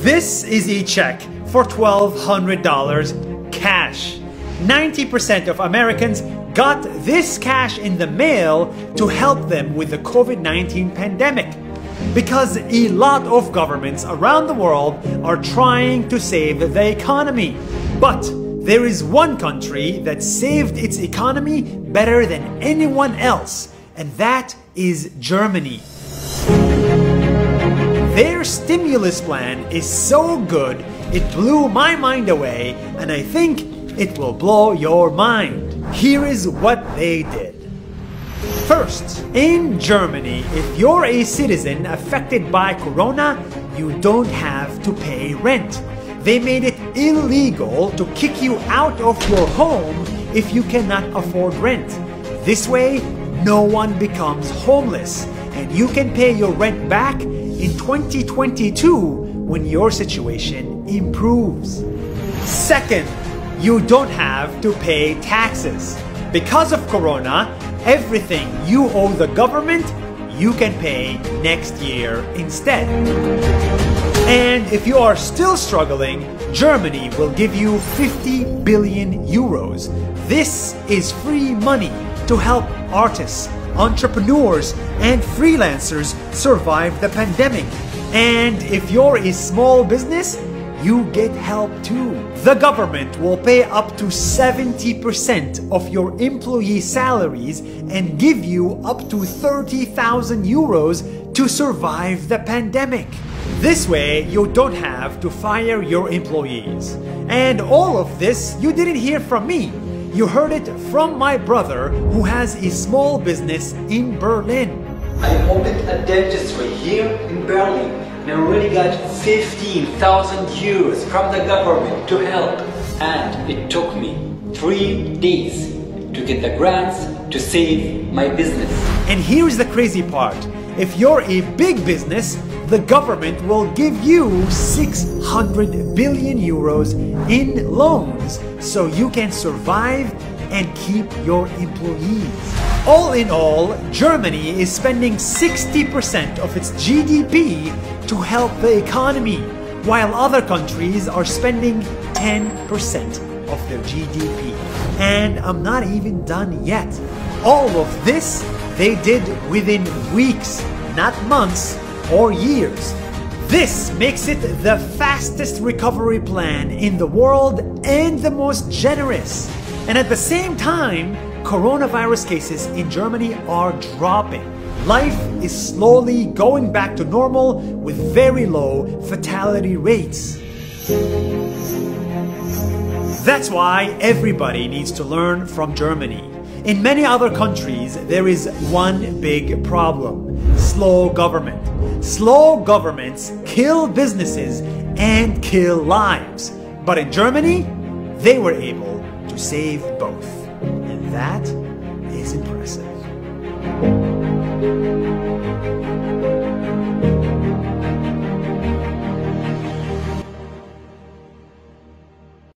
This is a check for $1,200 cash. 90% of Americans got this cash in the mail to help them with the COVID 19 pandemic. Because a lot of governments around the world are trying to save the economy. But there is one country that saved its economy better than anyone else, and that is Germany. Their stimulus plan is so good, it blew my mind away, and I think it will blow your mind. Here is what they did. First, in Germany, if you're a citizen affected by Corona, you don't have to pay rent. They made it illegal to kick you out of your home if you cannot afford rent. This way, no one becomes homeless and you can pay your rent back in 2022 when your situation improves. Second, you don't have to pay taxes. Because of Corona, everything you owe the government, you can pay next year instead. And if you are still struggling, Germany will give you 50 billion euros. This is free money to help artists, entrepreneurs, and freelancers survive the pandemic. And if you're a small business, you get help too. The government will pay up to 70% of your employee salaries and give you up to 30,000 euros to survive the pandemic. This way, you don't have to fire your employees. And all of this you didn't hear from me. You heard it from my brother who has a small business in Berlin. I opened a dentistry here in Berlin and I already got 15,000 euros from the government to help. And it took me three days to get the grants to save my business. And here's the crazy part. If you're a big business, the government will give you 600 billion euros in loans so you can survive and keep your employees. All in all, Germany is spending 60% of its GDP to help the economy, while other countries are spending 10% of their GDP. And I'm not even done yet. All of this they did within weeks, not months or years. This makes it the fastest recovery plan in the world and the most generous. And at the same time, coronavirus cases in Germany are dropping. Life is slowly going back to normal with very low fatality rates. That's why everybody needs to learn from Germany. In many other countries, there is one big problem slow government slow governments kill businesses and kill lives. But in Germany, they were able to save both. And that is impressive.